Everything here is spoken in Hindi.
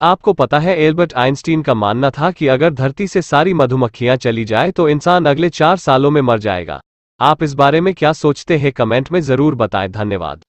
आपको पता है, एल्बर्ट आइंस्टीन का मानना था कि अगर धरती से सारी मधुमक्खियाँ चली जाए तो इंसान अगले चार सालों में मर जाएगा। आप इस बारे में क्या सोचते हैं, कमेंट में ज़रूर बताएँ। धन्यवाद।